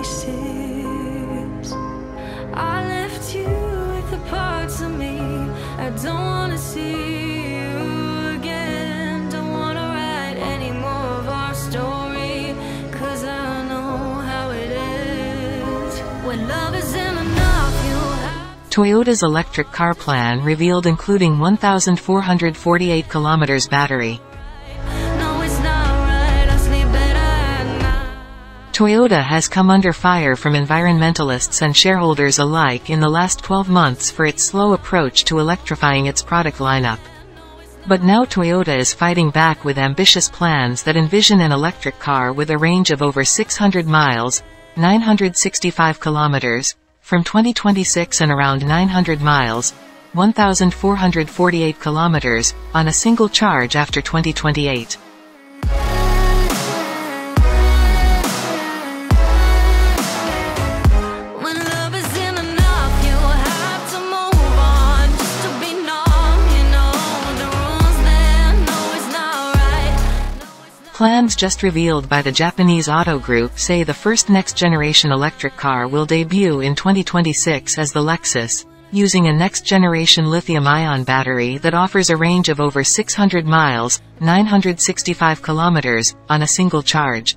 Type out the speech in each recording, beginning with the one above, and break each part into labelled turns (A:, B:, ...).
A: pieces. I left you with the parts of me I don't wanna see
B: Toyota's electric car plan revealed including 1,448 kilometers battery. Toyota has come under fire from environmentalists and shareholders alike in the last 12 months for its slow approach to electrifying its product lineup. But now Toyota is fighting back with ambitious plans that envision an electric car with a range of over 600 miles, 965 kilometers, from 2026 and around 900 miles, 1,448 kilometers, on a single charge after 2028. Plans just revealed by the Japanese auto group say the first next-generation electric car will debut in 2026 as the Lexus, using a next-generation lithium-ion battery that offers a range of over 600 miles, 965 kilometers, on a single charge.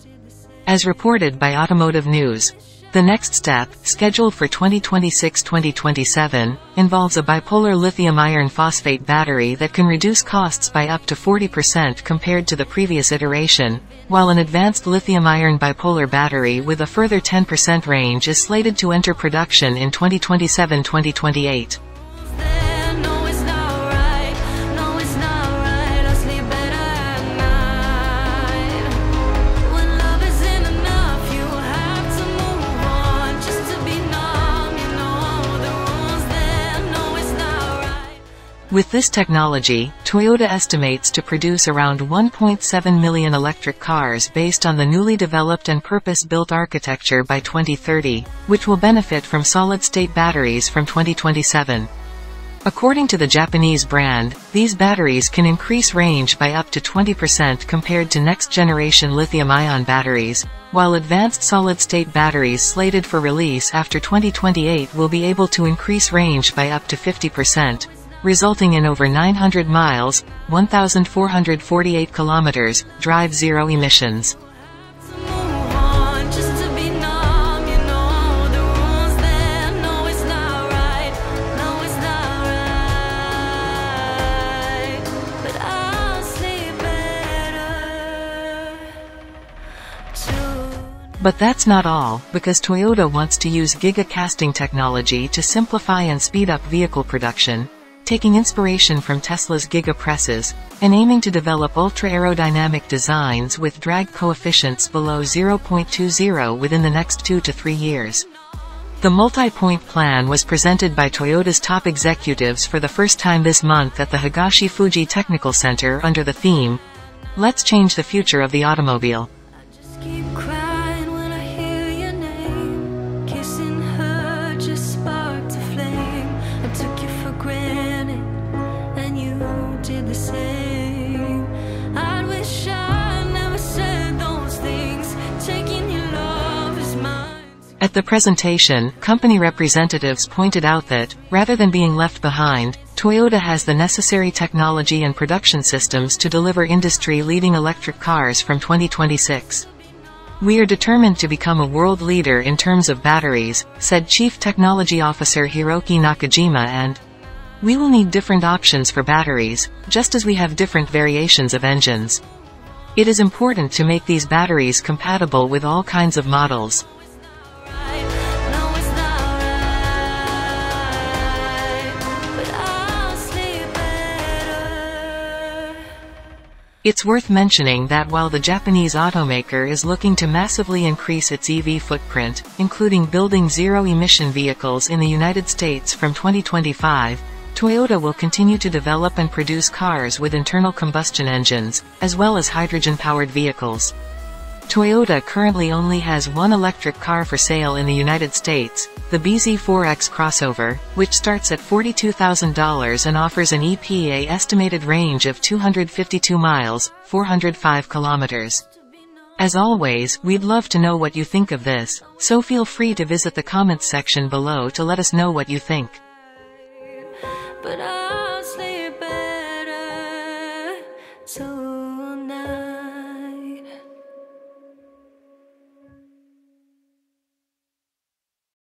B: As reported by Automotive News, the next step, scheduled for 2026-2027, involves a bipolar lithium iron phosphate battery that can reduce costs by up to 40% compared to the previous iteration, while an advanced lithium iron bipolar battery with a further 10% range is slated to enter production in 2027-2028. With this technology, Toyota estimates to produce around 1.7 million electric cars based on the newly developed and purpose-built architecture by 2030, which will benefit from solid-state batteries from 2027. According to the Japanese brand, these batteries can increase range by up to 20% compared to next-generation lithium-ion batteries, while advanced solid-state batteries slated for release after 2028 will be able to increase range by up to 50%, resulting in over 900 miles, 1,448 kilometers, drive zero emissions.
A: But
B: that's not all, because Toyota wants to use Giga casting technology to simplify and speed up vehicle production, taking inspiration from Tesla's Giga presses, and aiming to develop ultra-aerodynamic designs with drag coefficients below 0.20 within the next two to three years. The multi-point plan was presented by Toyota's top executives for the first time this month at the Higashi Fuji Technical Center under the theme, Let's change the future of the automobile. At the presentation, company representatives pointed out that, rather than being left behind, Toyota has the necessary technology and production systems to deliver industry-leading electric cars from 2026. We are determined to become a world leader in terms of batteries, said Chief Technology Officer Hiroki Nakajima and, we will need different options for batteries, just as we have different variations of engines. It is important to make these batteries compatible with all kinds of models.
A: It's
B: worth mentioning that while the Japanese automaker is looking to massively increase its EV footprint, including building zero-emission vehicles in the United States from 2025, Toyota will continue to develop and produce cars with internal combustion engines, as well as hydrogen-powered vehicles. Toyota currently only has one electric car for sale in the United States, the BZ4X crossover, which starts at $42,000 and offers an EPA estimated range of 252 miles, 405 kilometers. As always, we'd love to know what you think of this, so feel free to visit the comments section below to let us know what you think.